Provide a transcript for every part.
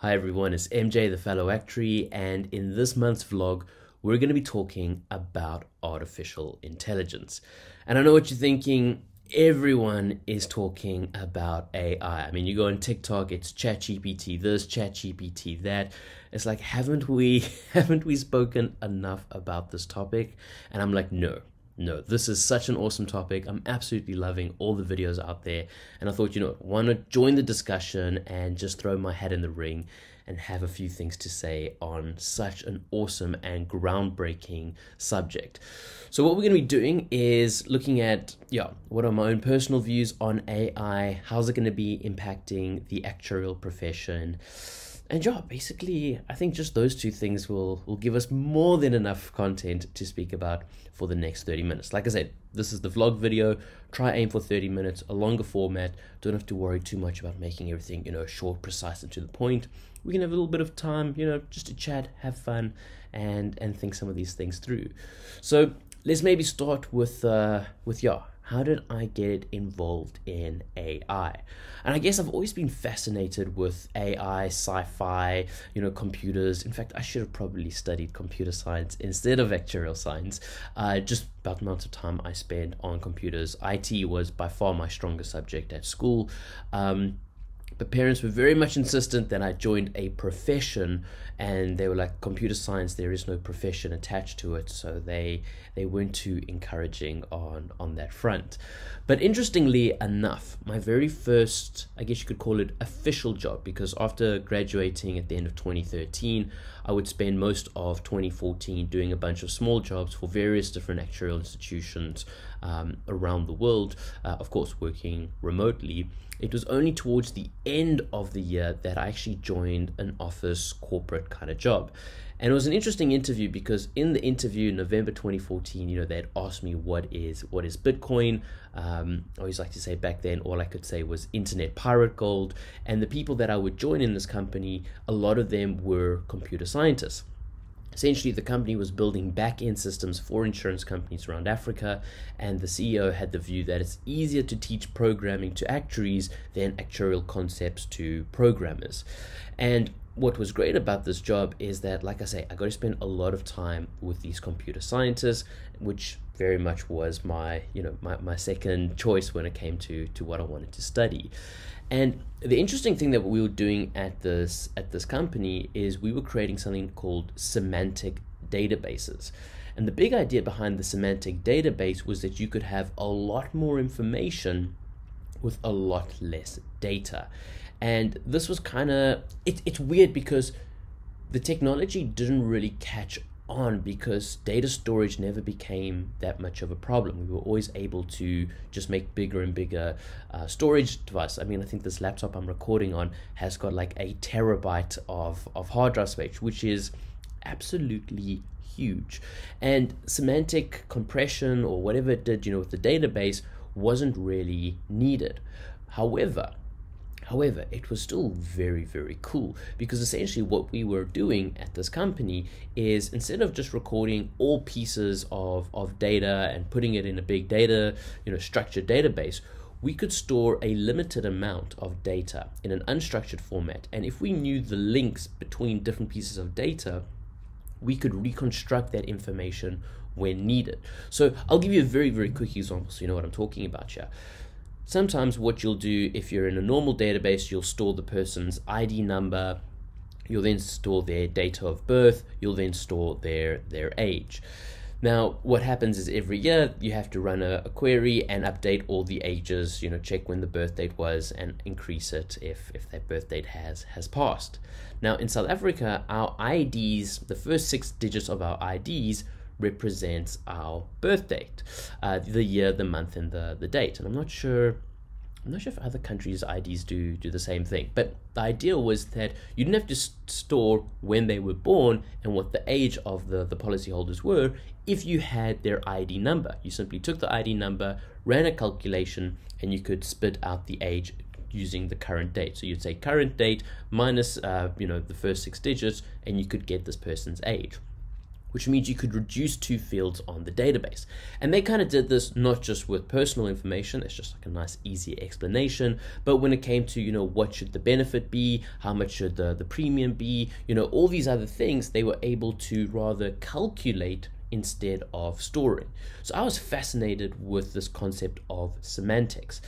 Hi everyone, it's MJ the Fellow Actuary, and in this month's vlog, we're going to be talking about artificial intelligence. And I know what you're thinking, everyone is talking about AI. I mean, you go on TikTok, it's ChatGPT this, ChatGPT that. It's like, haven't we haven't we spoken enough about this topic? And I'm like, no, no, this is such an awesome topic. I'm absolutely loving all the videos out there. And I thought, you know, why not join the discussion and just throw my hat in the ring and have a few things to say on such an awesome and groundbreaking subject. So what we're going to be doing is looking at yeah, what are my own personal views on AI? How's it going to be impacting the actuarial profession? and yeah, basically, I think just those two things will will give us more than enough content to speak about for the next 30 minutes. Like I said, this is the vlog video. Try aim for 30 minutes, a longer format. Don't have to worry too much about making everything, you know, short, precise, and to the point. We can have a little bit of time, you know, just to chat, have fun, and and think some of these things through. So let's maybe start with uh with yeah how did I get involved in AI? And I guess I've always been fascinated with AI, sci fi, you know, computers. In fact, I should have probably studied computer science instead of actuarial science. Uh, just about the amount of time I spent on computers. IT was by far my strongest subject at school. Um, but parents were very much insistent that I joined a profession, and they were like, "Computer science, there is no profession attached to it," so they they weren't too encouraging on on that front. But interestingly enough, my very first, I guess you could call it official job, because after graduating at the end of 2013, I would spend most of 2014 doing a bunch of small jobs for various different actuarial institutions um, around the world, uh, of course, working remotely. It was only towards the end of the year that I actually joined an office corporate kind of job. And it was an interesting interview because in the interview, in November 2014, you know, they had asked me what is what is Bitcoin. Um, I always like to say back then, all I could say was internet pirate gold. And the people that I would join in this company, a lot of them were computer scientists. Essentially, the company was building back end systems for insurance companies around Africa, and the CEO had the view that it's easier to teach programming to actuaries than actuarial concepts to programmers. And what was great about this job is that, like I say, I got to spend a lot of time with these computer scientists, which very much was my, you know, my, my second choice when it came to to what I wanted to study. And the interesting thing that we were doing at this at this company is we were creating something called semantic databases. And the big idea behind the semantic database was that you could have a lot more information with a lot less data. And this was kind of it, it's weird because the technology didn't really catch on because data storage never became that much of a problem. We were always able to just make bigger and bigger uh, storage device. I mean, I think this laptop I'm recording on has got like a terabyte of, of hard drive space, which is absolutely huge. And semantic compression or whatever it did, you know, with the database wasn't really needed. However, However, it was still very, very cool because essentially what we were doing at this company is instead of just recording all pieces of, of data and putting it in a big data, you know, structured database, we could store a limited amount of data in an unstructured format. And if we knew the links between different pieces of data, we could reconstruct that information when needed. So I'll give you a very, very quick example so you know what I'm talking about here. Sometimes what you'll do if you're in a normal database, you'll store the person's ID number, you'll then store their date of birth, you'll then store their their age. Now, what happens is every year you have to run a, a, query and update all the ages, you know, check when the birth date was and increase it if, if that birth date has, has passed. Now, in South Africa, our IDs, the first six digits of our IDs, represents our birth date, uh, the year, the month, and the, the date. And I'm not sure. I'm not sure if other countries' IDs do do the same thing, but the idea was that you didn't have to store when they were born and what the age of the, the policyholders were if you had their ID number. You simply took the ID number, ran a calculation, and you could spit out the age using the current date. So you'd say current date minus uh, you know the first six digits, and you could get this person's age. Which means you could reduce two fields on the database. And they kind of did this not just with personal information, it's just like a nice easy explanation, but when it came to, you know, what should the benefit be, how much should the, the premium be, you know, all these other things, they were able to rather calculate instead of storing. So I was fascinated with this concept of semantics.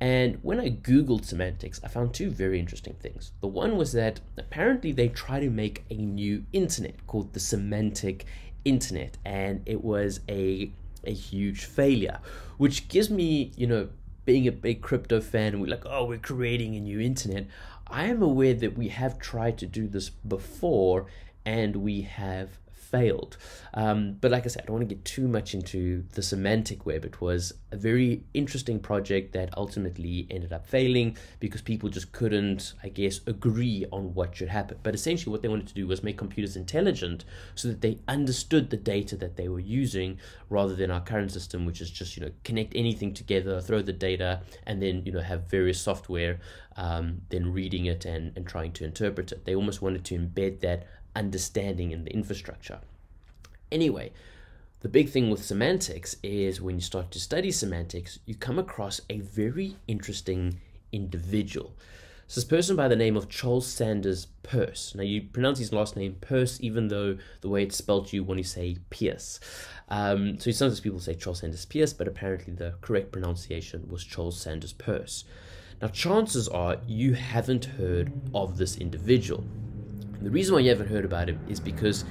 And when I Googled semantics, I found two very interesting things. The one was that apparently they try to make a new internet called the semantic internet, and it was a a huge failure, which gives me, you know, being a big crypto fan we're like, oh, we're creating a new internet. I am aware that we have tried to do this before and we have failed. Um, but like I said, I don't want to get too much into the semantic web. It was a very interesting project that ultimately ended up failing because people just couldn't, I guess, agree on what should happen. But essentially, what they wanted to do was make computers intelligent so that they understood the data that they were using rather than our current system, which is just, you know, connect anything together, throw the data, and then, you know, have various software um, then reading it and, and trying to interpret it. They almost wanted to embed that understanding in the infrastructure. Anyway, the big thing with semantics is when you start to study semantics, you come across a very interesting individual. So this person by the name of Charles Sanders Peirce. Now you pronounce his last name Peirce, even though the way it's spelled you when you say Pierce. Um, so sometimes people say Charles Sanders Peirce, but apparently the correct pronunciation was Charles Sanders Peirce. Now chances are you haven't heard of this individual. The reason why you haven't heard about him is because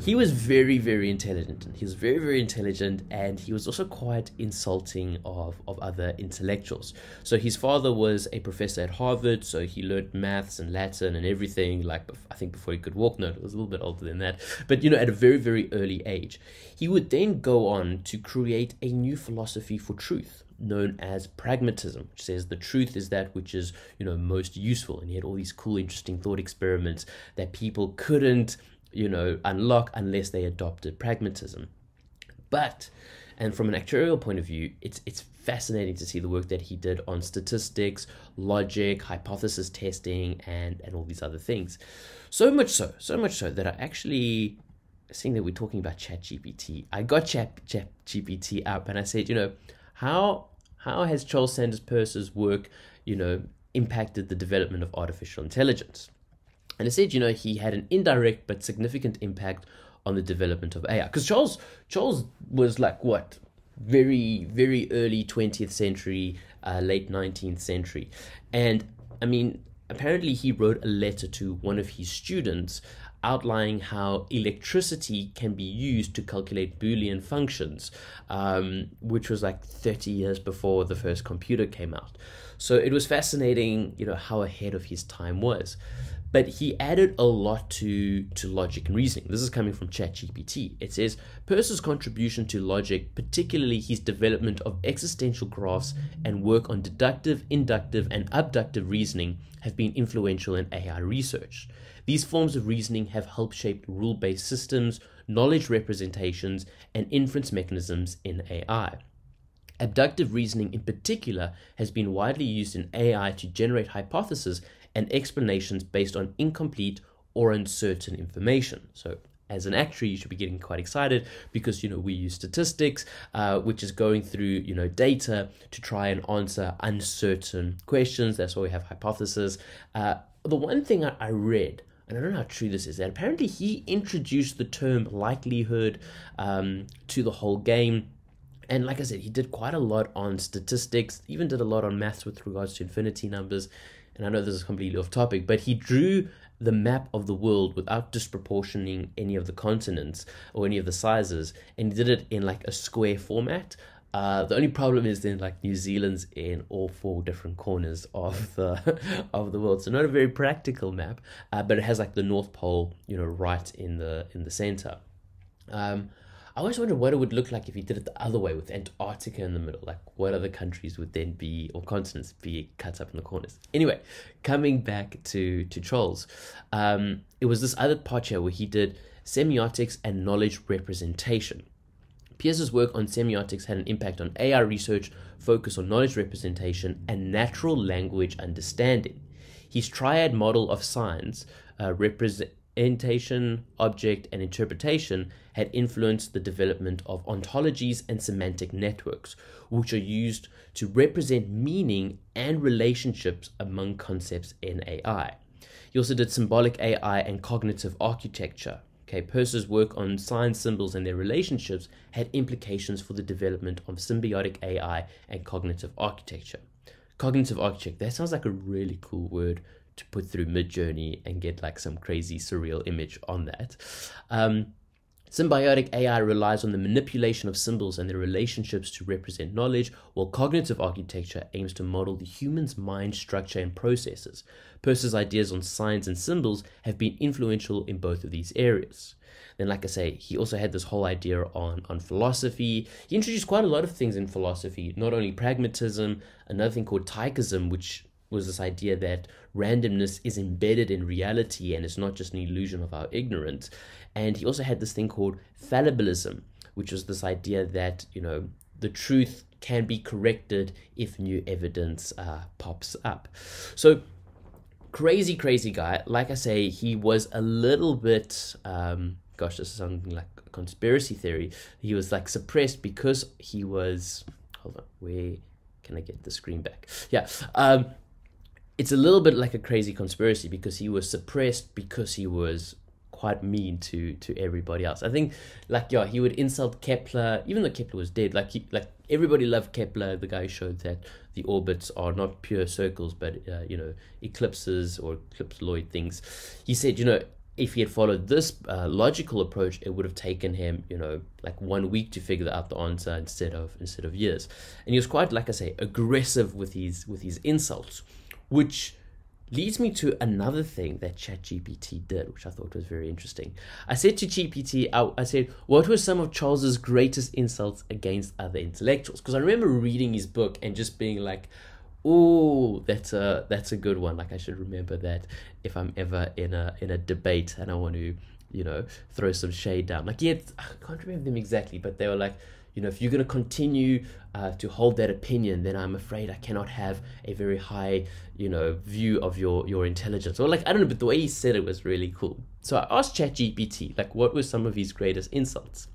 he was very, very intelligent. He was very, very intelligent, and he was also quite insulting of, of other intellectuals. So his father was a professor at Harvard, so he learned maths and Latin and everything. Like I think before he could walk. No, it was a little bit older than that, but you know, at a very, very early age, he would then go on to create a new philosophy for truth known as pragmatism, which says the truth is that which is, you know, most useful. And he had all these cool, interesting thought experiments that people couldn't, you know, unlock unless they adopted pragmatism. But, and from an actuarial point of view, it's it's fascinating to see the work that he did on statistics, logic, hypothesis testing, and and all these other things. So much so, so much so that I actually seeing that we're talking about chat gpt i got chat, chat gpt up and i said you know how how has Charles Sanders Peirce's work, you know, impacted the development of artificial intelligence? And it said, you know, he had an indirect but significant impact on the development of AI. Because Charles Charles was like what very very early 20th century, uh, late 19th century, and I mean apparently he wrote a letter to one of his students outlining how electricity can be used to calculate Boolean functions, um, which was like 30 years before the first computer came out. So it was fascinating, you know, how ahead of his time was. But he added a lot to, to logic and reasoning. This is coming from ChatGPT. It says Peirce's contribution to logic, particularly his development of existential graphs and work on deductive, inductive, and abductive reasoning, have been influential in AI research. These forms of reasoning have helped shape rule based systems, knowledge representations, and inference mechanisms in AI. Abductive reasoning, in particular, has been widely used in AI to generate hypotheses and explanations based on incomplete or uncertain information. So, as an actuary, you should be getting quite excited because you know we use statistics, uh, which is going through you know data to try and answer uncertain questions. That's why we have hypotheses. Uh, the one thing I, I read and I don't know how true this is, and apparently he introduced the term likelihood um, to the whole game. And like I said, he did quite a lot on statistics, even did a lot on maths with regards to infinity numbers. And I know this is completely off topic, but he drew the map of the world without disproportioning any of the continents or any of the sizes. And he did it in like a square format. Uh, the only problem is then like New Zealand's in all four different corners of the of the world, so not a very practical map. Uh, but it has like the North Pole, you know, right in the in the center. Um, I always wondered what it would look like if he did it the other way with Antarctica in the middle. Like, what other countries would then be, or continents be cut up in the corners? Anyway, coming back to to Charles, um, it was this other part here where he did semiotics and knowledge representation. Peirce's work on semiotics had an impact on AI research focus on knowledge representation and natural language understanding. His triad model of science uh, represent, orientation, object, and interpretation had influenced the development of ontologies and semantic networks, which are used to represent meaning and relationships among concepts in AI. He also did symbolic AI and cognitive architecture. Okay, Peirce's work on sign symbols and their relationships had implications for the development of symbiotic AI and cognitive architecture. Cognitive architecture, that sounds like a really cool word to put through Midjourney and get like some crazy surreal image on that. Um, Symbiotic AI relies on the manipulation of symbols and their relationships to represent knowledge, while cognitive architecture aims to model the human's mind structure and processes. Peirce's ideas on signs and symbols have been influential in both of these areas. Then, like I say, he also had this whole idea on, on philosophy. He introduced quite a lot of things in philosophy, not only pragmatism, another thing called tychism, which was this idea that randomness is embedded in reality and it's not just an illusion of our ignorance. And he also had this thing called fallibilism, which was this idea that, you know, the truth can be corrected if new evidence uh, pops up. So, crazy, crazy guy. Like I say, he was a little bit, um, gosh, this is something like conspiracy theory. He was like suppressed because he was, hold on, where can I get the screen back? Yeah. Um, it's a little bit like a crazy conspiracy because he was suppressed because he was quite mean to to everybody else. I think like yeah, he would insult Kepler, even though Kepler was dead. Like he, like everybody loved Kepler, the guy who showed that the orbits are not pure circles, but uh, you know eclipses or eclipsoid things. He said, you know, if he had followed this uh, logical approach, it would have taken him, you know, like one week to figure out the answer instead of instead of years. And he was quite, like I say, aggressive with his with his insults which leads me to another thing that ChatGPT did, which I thought was very interesting. I said to GPT, I, I said, what were some of Charles's greatest insults against other intellectuals? Because I remember reading his book and just being like, oh, that's a that's a good one. Like I should remember that if I'm ever in a in a debate and I want to, you know, throw some shade down. Like yeah, I can't remember them exactly, but they were like you know, if you're going to continue uh, to hold that opinion, then I'm afraid I cannot have a very high, you know, view of your your intelligence. Or like I don't know, but the way he said it was really cool. So I asked ChatGPT, like, what were some of his greatest insults?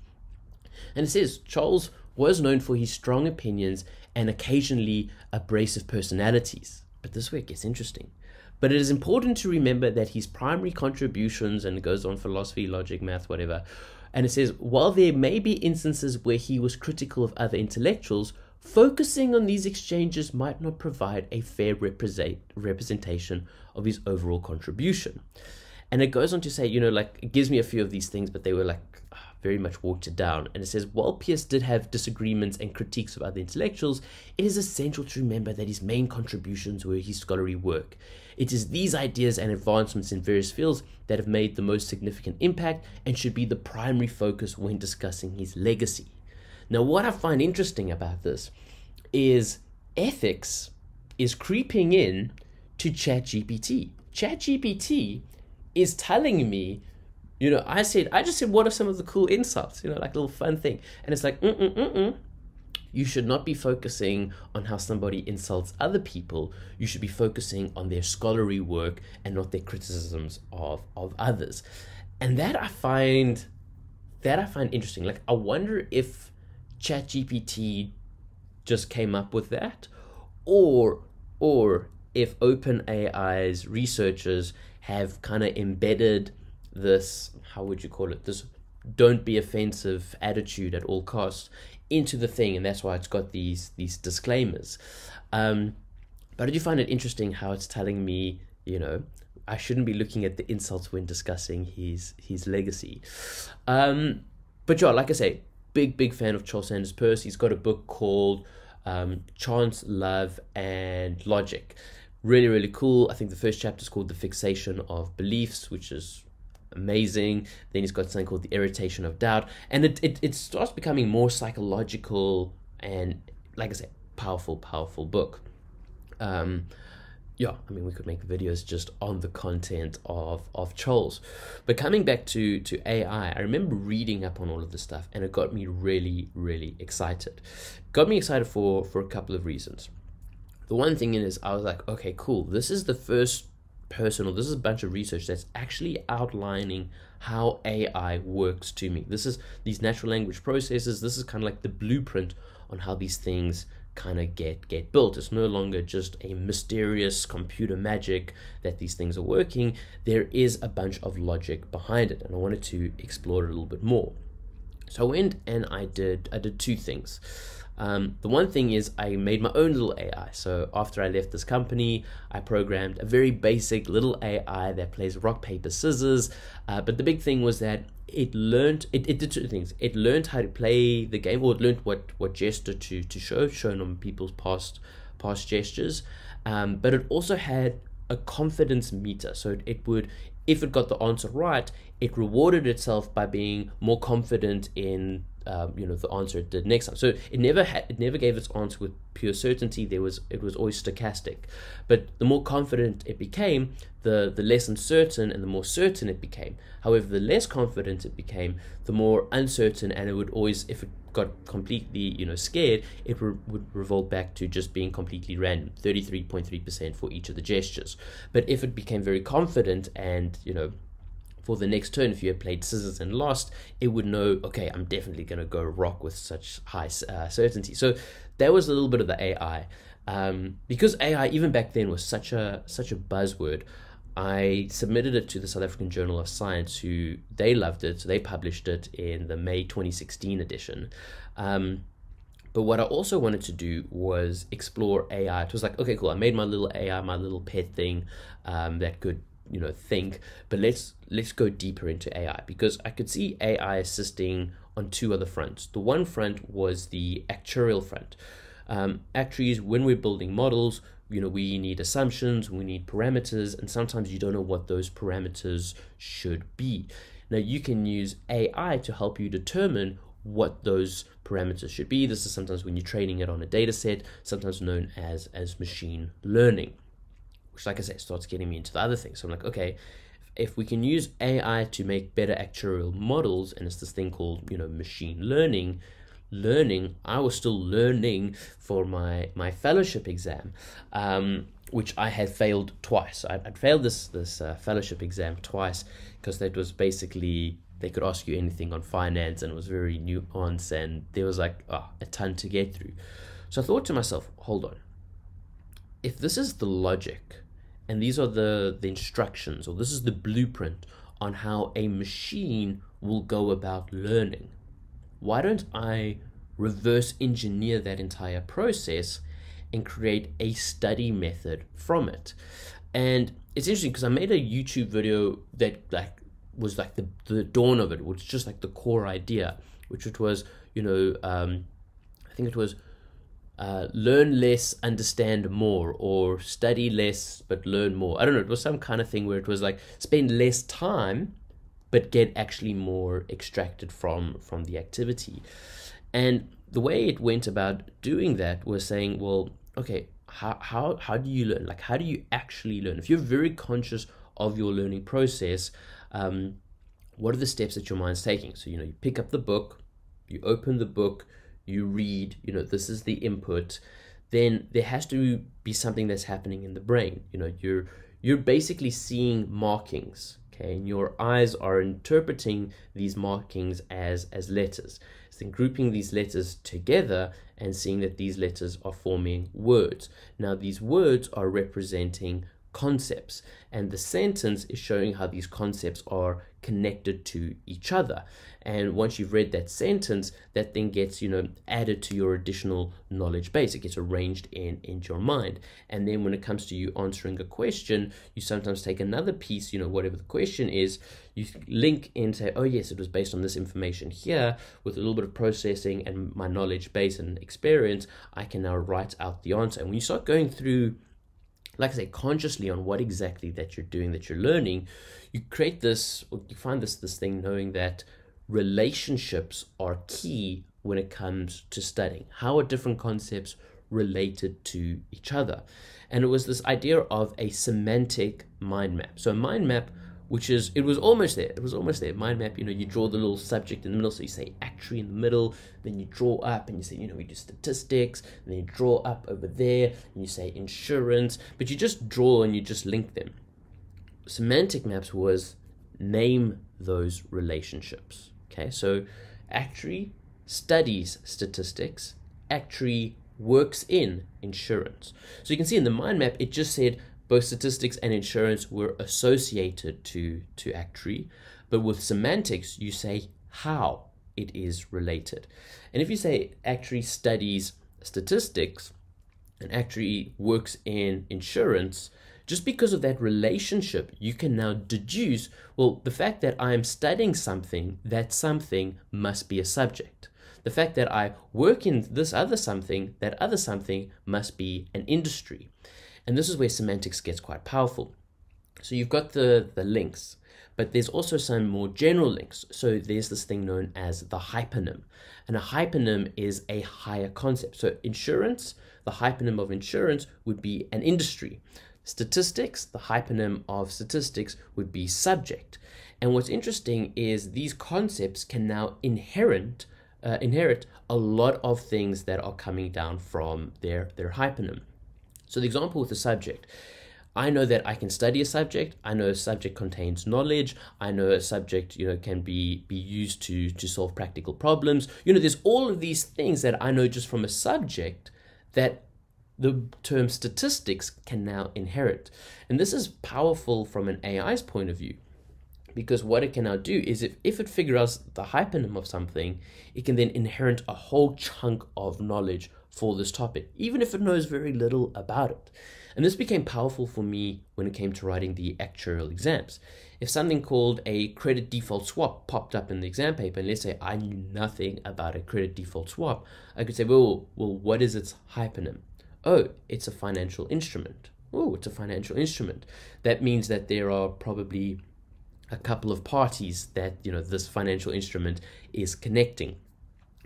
And it says Charles was known for his strong opinions and occasionally abrasive personalities. But this way it gets interesting. But it is important to remember that his primary contributions, and it goes on philosophy, logic, math, whatever, and it says, while there may be instances where he was critical of other intellectuals, focusing on these exchanges might not provide a fair represent- representation of his overall contribution. And it goes on to say, you know, like, it gives me a few of these things, but they were like very much watered down. And it says, while Peirce did have disagreements and critiques of other intellectuals, it is essential to remember that his main contributions were his scholarly work. It is these ideas and advancements in various fields that have made the most significant impact and should be the primary focus when discussing his legacy. Now, what I find interesting about this is ethics is creeping in to ChatGPT. ChatGPT is telling me, you know, I said, I just said, what are some of the cool insults? You know, like a little fun thing. And it's like, mm mm mm mm you should not be focusing on how somebody insults other people. You should be focusing on their scholarly work and not their criticisms of, of others. And that I find that I find interesting. Like I wonder if ChatGPT just came up with that or or if OpenAI's researchers have kind of embedded this how would you call it this don't be offensive attitude at all costs into the thing, and that's why it's got these these disclaimers. Um, but I do find it interesting how it's telling me, you know, I shouldn't be looking at the insults when discussing his his legacy. Um, but yeah, like I say, big big fan of Charles Sanders Peirce. He's got a book called um, Chance, Love, and Logic. Really, really cool. I think the first chapter is called The Fixation of Beliefs, which is amazing. Then he's got something called the irritation of doubt, and it, it, it starts becoming more psychological and, like I said, powerful, powerful book. Um, yeah, I mean, we could make videos just on the content of of Charles. But coming back to to AI, I remember reading up on all of this stuff, and it got me really, really excited. Got me excited for for a couple of reasons. The one thing is, I was like, okay, cool. This is the first person or this is a bunch of research that's actually outlining how AI works to me. This is these natural language processes. This is kind of like the blueprint on how these things kind of get get built. It's no longer just a mysterious computer magic that these things are working. There is a bunch of logic behind it, and I wanted to explore it a little bit more. So I went and I did I did two things. Um, the one thing is I made my own little AI. So after I left this company, I programmed a very basic little AI that plays rock paper scissors. Uh, but the big thing was that it learned it, it did two things. It learned how to play the game, or it learned what what gesture to to show, shown on people's past past gestures. Um, but it also had a confidence meter. So it, it would if it got the answer right, it rewarded itself by being more confident in um, you know the answer it did next time. So it never had it never gave its answer with pure certainty. There was it was always stochastic, but the more confident it became, the the less uncertain and the more certain it became. However, the less confident it became, the more uncertain, and it would always if it got completely you know scared, it re- would revolt back to just being completely random, thirty three point three percent for each of the gestures. But if it became very confident and you know for the next turn, if you had played scissors and lost, it would know, okay, I'm definitely going to go rock with such high uh, certainty. So that was a little bit of the AI. Um, because AI, even back then, was such a such a buzzword. I submitted it to the South African Journal of Science, who they loved it, so they published it in the May 2016 edition. Um, but what I also wanted to do was explore AI. It was like, okay, cool. I made my little AI, my little pet thing um, that could you know think but let's let's go deeper into ai because i could see ai assisting on two other fronts. The one front was the actuarial front. Um, actuaries when we're building models you know we need assumptions we need parameters and sometimes you don't know what those parameters should be. Now you can use ai to help you determine what those parameters should be. This is sometimes when you're training it on a data set sometimes known as as machine learning which, like I said, starts getting me into the other things. So I'm like, okay, if we can use AI to make better actuarial models, and it's this thing called, you know, machine learning, learning, I was still learning for my, my fellowship exam, um, which I had failed twice. I, would failed this, this uh, fellowship exam twice because that was basically they could ask you anything on finance and it was very nuanced and there was like oh, a ton to get through. So I thought to myself, hold on. If this is the logic and these are the, the instructions, or this is the blueprint on how a machine will go about learning. Why don't I reverse engineer that entire process and create a study method from it? And it's interesting because I made a YouTube video that like was like the, the dawn of it, which was just like the core idea, which it was, you know, um, I think it was uh, learn less, understand more, or study less but learn more. I don't know. It was some kind of thing where it was like spend less time but get actually more extracted from from the activity. And the way it went about doing that was saying, well, okay, how how how do you learn? Like, how do you actually learn? If you're very conscious of your learning process, um, what are the steps that your mind's taking? So you know, you pick up the book, you open the book you read, you know, this is the input, then there has to be something that's happening in the brain. You know, you're you're basically seeing markings, okay, and your eyes are interpreting these markings as as letters. So then grouping these letters together and seeing that these letters are forming words. Now these words are representing concepts and the sentence is showing how these concepts are connected to each other. And once you've read that sentence that then gets you know added to your additional knowledge base. It gets arranged in into your mind. And then when it comes to you answering a question you sometimes take another piece you know whatever the question is you link and say oh yes it was based on this information here. With a little bit of processing and my knowledge base and experience i can now write out the answer. And when you start going through like I say, consciously on what exactly that you're doing, that you're learning, you create this, you find this this thing knowing that relationships are key when it comes to studying. How are different concepts related to each other? And it was this idea of a semantic mind map. So a mind map which is it was almost there. It was almost there. Mind map, you know, you draw the little subject in the middle, so you say actuary in the middle, then you draw up and you say, you know, we do statistics, and then you draw up over there and you say insurance, but you just draw and you just link them. semantic maps was name those relationships. Okay, so actuary studies statistics, actuary works in insurance. So you can see in the mind map, it just said both statistics and insurance were associated to, to actuary. But with semantics, you say how it is related. And if you say actuary studies statistics and actuary works in insurance, just because of that relationship, you can now deduce well, the fact that I am studying something, that something must be a subject. The fact that I work in this other something, that other something must be an industry. And this is where semantics gets quite powerful. So you've got the, the links, but there's also some more general links. So there's this thing known as the hyponym. And a hyponym is a higher concept. So insurance, the hyponym of insurance would be an industry. Statistics, the hyponym of statistics would be subject. And what's interesting is these concepts can now inherent, uh, inherit a lot of things that are coming down from their, their hyponym. So the example with the subject, I know that I can study a subject. I know a subject contains knowledge. I know a subject, you know, can be be used to to solve practical problems. You know, there's all of these things that I know just from a subject that the term statistics can now inherit. And this is powerful from an AI's point of view because what it can now do is if, if it figures out the hyponym of something, it can then inherit a whole chunk of knowledge for this topic, even if it knows very little about it. And this became powerful for me when it came to writing the actuarial exams. If something called a credit default swap popped up in the exam paper, and let's say I knew nothing about a credit default swap, I could say, well, well, what is its hyponym? oh, it's a financial instrument. Oh, it's a financial instrument. That means that there are probably a couple of parties that you know this financial instrument is connecting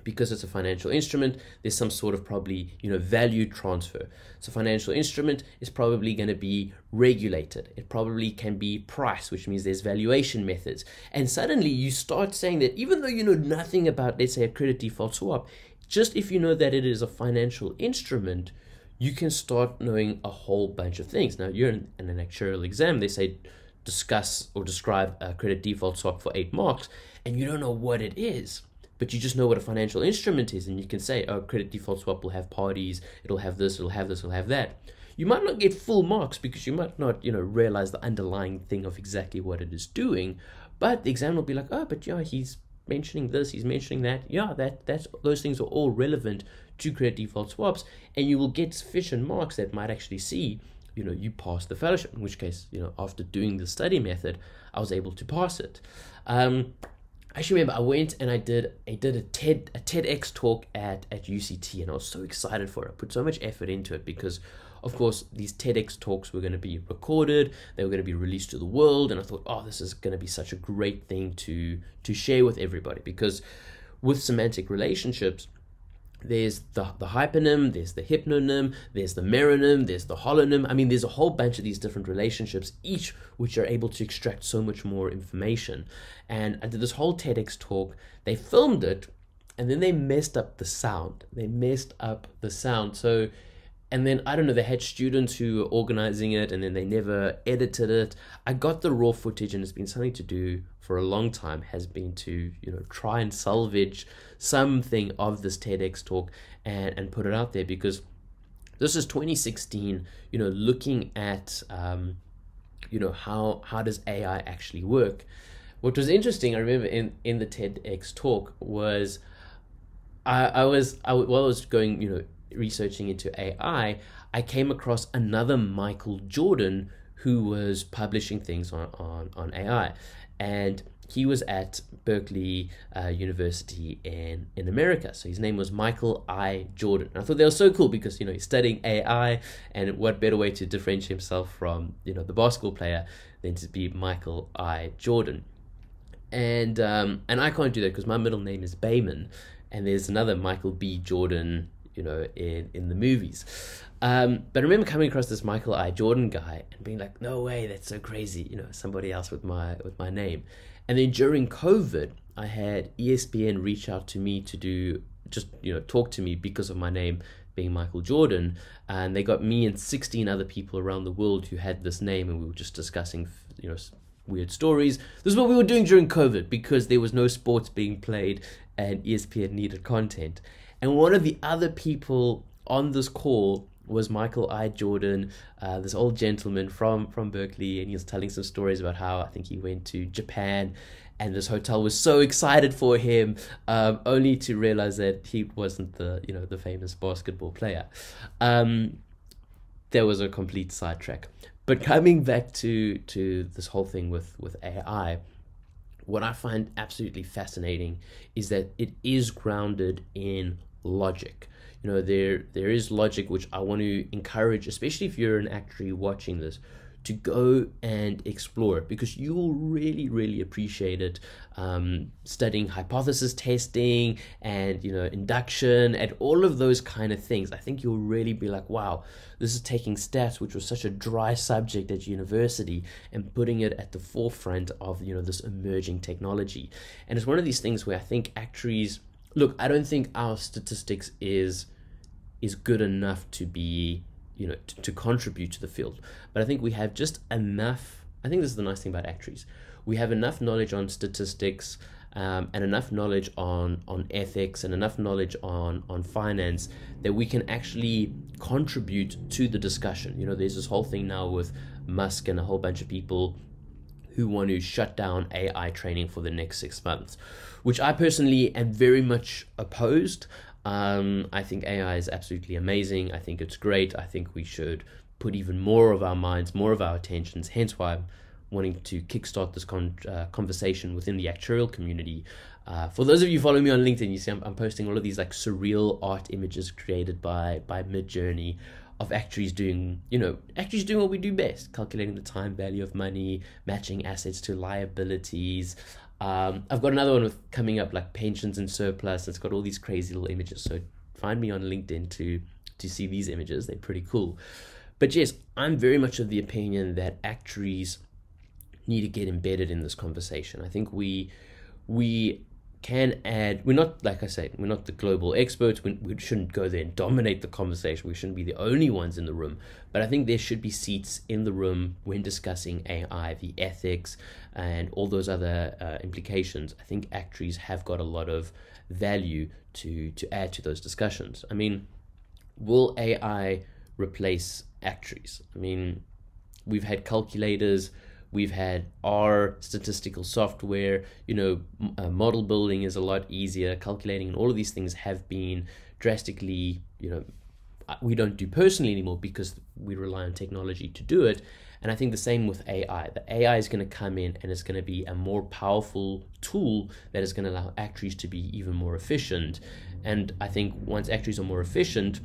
because it's a financial instrument there's some sort of probably you know value transfer. So financial instrument is probably going to be regulated. It probably can be price which means there's valuation methods. And suddenly you start saying that even though you know nothing about let's say a credit default swap just if you know that it is a financial instrument you can start knowing a whole bunch of things. Now, you're in, in an actuarial exam, they say discuss or describe a credit default swap for eight marks, and you don't know what it is, but you just know what a financial instrument is, and you can say, oh, credit default swap will have parties, it'll have this, it'll have this, it'll have that. You might not get full marks because you might not, you know, realize the underlying thing of exactly what it is doing, but the exam will be like, oh, but yeah, he's mentioning this, he's mentioning that. Yeah, that that's those things are all relevant to credit default swaps, and you will get sufficient marks that might actually see, you know, you pass the fellowship. In which case, you know, after doing the study method, I was able to pass it. Um, I actually remember I went and I did I did a TED a TEDx talk at at UCT, and I was so excited for it. I put so much effort into it because of course, these TEDx talks were going to be recorded, they were going to be released to the world, and I thought, oh, this is going to be such a great thing to to share with everybody because with semantic relationships, there's the, the hyponym, there's the hypernym, there's the meronym, there's the holonym. I mean, there's a whole bunch of these different relationships, each which are able to extract so much more information. And I did this whole TEDx talk. They filmed it, and then they messed up the sound. They messed up the sound. So and then I don't know, they had students who were organizing it and then they never edited it. I got the raw footage and it's been something to do for a long time has been to, you know, try and salvage something of this TEDx talk and, and put it out there because this is 2016, you know, looking at um, you know, how how does AI actually work? What was interesting, I remember in, in the TEDx talk was I, I was I while I was going, you know, researching into AI, I came across another Michael Jordan who was publishing things on, on, on AI. And he was at Berkeley uh, University in, in America. So his name was Michael I. Jordan. And I thought they were so cool because, you know, he's studying AI and what better way to differentiate himself from, you know, the basketball player than to be Michael I. Jordan. And um, and I can't do that because my middle name is Bayman, and there's another Michael B. Jordan you know, in, in the movies. Um, but I remember coming across this Michael I. Jordan guy and being like, no way, that's so crazy, you know, somebody else with my with my name. And then during COVID, I had ESPN reach out to me to do just, you know, talk to me because of my name being Michael Jordan. And they got me and 16 other people around the world who had this name, and we were just discussing you know weird stories. This is what we were doing during COVID because there was no sports being played and ESPN needed content. And one of the other people on this call was Michael I. Jordan, uh, this old gentleman from from Berkeley, and he was telling some stories about how I think he went to Japan, and this hotel was so excited for him, um, only to realize that he wasn't the you know the famous basketball player. Um, there was a complete sidetrack. But coming back to to this whole thing with with AI, what I find absolutely fascinating is that it is grounded in logic you know there there is logic which i want to encourage especially if you're an actuary watching this to go and explore because you will really really appreciate it um, studying hypothesis testing and you know induction and all of those kind of things. I think you'll really be like wow this is taking stats which was such a dry subject at university and putting it at the forefront of you know this emerging technology. And it's one of these things where i think actuaries look, I don't think our statistics is is good enough to be you know to, to contribute to the field, but I think we have just enough. I think this is the nice thing about actuaries. We have enough knowledge on statistics. Um, and enough knowledge on on ethics and enough knowledge on on finance that we can actually contribute to the discussion. You know, there's this whole thing now with Musk and a whole bunch of people who want to shut down AI training for the next six months, which I personally am very much opposed. Um, I think AI is absolutely amazing. I think it's great. I think we should put even more of our minds, more of our attentions. Hence why I'm wanting to kickstart this con- uh, conversation within the actuarial community. Uh, for those of you following me on LinkedIn, you see I'm, I'm, posting all of these like surreal art images created by by Midjourney of actuaries doing, you know, actuaries doing what we do best, calculating the time value of money, matching assets to liabilities. Um, I've got another one with coming up like pensions and surplus. It's got all these crazy little images. So find me on LinkedIn to to see these images. They're pretty cool. But yes, I'm very much of the opinion that actuaries need to get embedded in this conversation. I think we we can add we're not like i said we're not the global experts. We, we shouldn't go there and dominate the conversation. We shouldn't be the only ones in the room. But i think there should be seats in the room when discussing ai the ethics and all those other uh, implications. I think actuaries have got a lot of value to to add to those discussions. I mean will ai replace actuaries? I mean we've had calculators We've had R statistical software. You know, uh, model building is a lot easier. Calculating and all of these things have been drastically, you know, uh, we don't do personally anymore because we rely on technology to do it. And I think the same with AI. The AI is going to come in and it's going to be a more powerful tool that is going to allow actuaries to be even more efficient. And I think once actuaries are more efficient,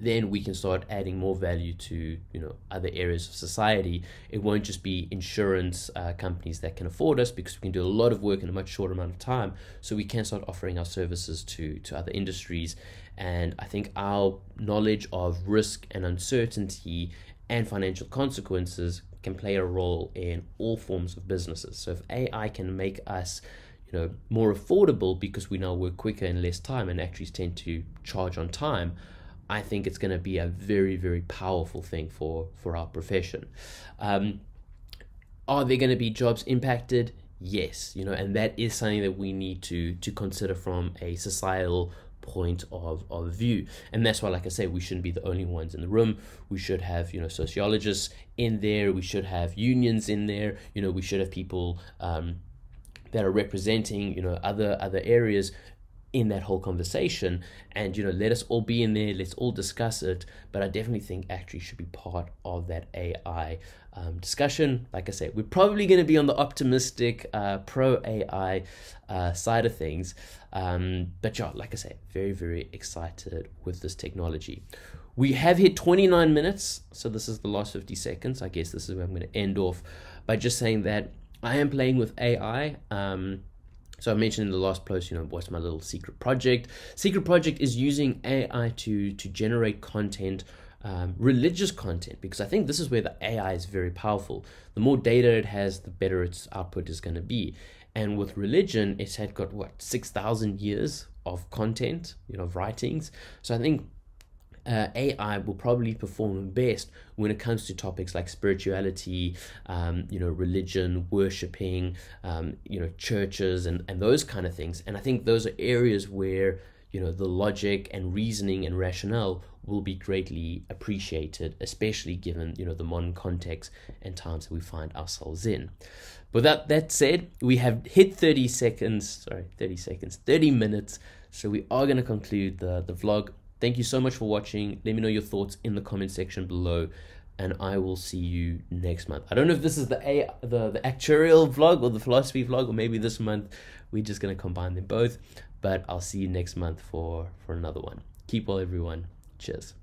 then we can start adding more value to you know other areas of society. It won't just be insurance uh, companies that can afford us because we can do a lot of work in a much shorter amount of time. So we can start offering our services to to other industries, and I think our knowledge of risk and uncertainty and financial consequences can play a role in all forms of businesses. So if AI can make us you know more affordable because we now work quicker in less time and actually tend to charge on time I think it's going to be a very, very powerful thing for, for our profession. Um, are there going to be jobs impacted? Yes, you know, and that is something that we need to to consider from a societal point of, of view. And that's why, like I say, we shouldn't be the only ones in the room. We should have, you know, sociologists in there. We should have unions in there. You know, we should have people um, that are representing, you know, other other areas in that whole conversation and you know let us all be in there let's all discuss it. But i definitely think actually should be part of that ai um, discussion. Like i said we're probably going to be on the optimistic uh, pro ai uh, side of things. Um, but yeah like i said very very excited with this technology. We have hit 29 minutes so this is the last 50 seconds. I guess this is where i'm going to end off by just saying that i am playing with ai um, so I mentioned in the last post, you know, what's my little secret project? Secret project is using AI to to generate content, um, religious content, because I think this is where the AI is very powerful. The more data it has, the better its output is going to be. And with religion, it's had got what six thousand years of content, you know, of writings. So I think uh, AI will probably perform best when it comes to topics like spirituality, um, you know, religion, worshiping, um, you know, churches, and, and those kind of things. And I think those are areas where you know the logic and reasoning and rationale will be greatly appreciated, especially given you know the modern context and times that we find ourselves in. But that that said, we have hit 30 seconds. Sorry, 30 seconds, 30 minutes. So we are going to conclude the the vlog. Thank you so much for watching. Let me know your thoughts in the comment section below and I will see you next month. I don't know if this is the a the, the actuarial vlog or the philosophy vlog, or maybe this month we're just gonna combine them both. But I'll see you next month for for another one. Keep well, everyone. Cheers.